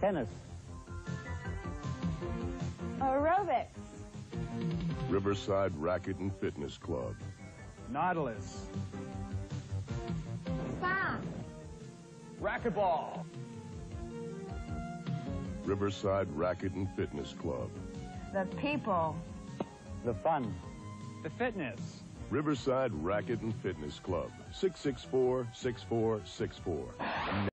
Tennis. Aerobics. Riverside Racquet and Fitness Club. Nautilus. Spa. Racquetball. Riverside Racquet and Fitness Club. The people. The fun. The fitness. Riverside Racquet and Fitness Club. 664 6464.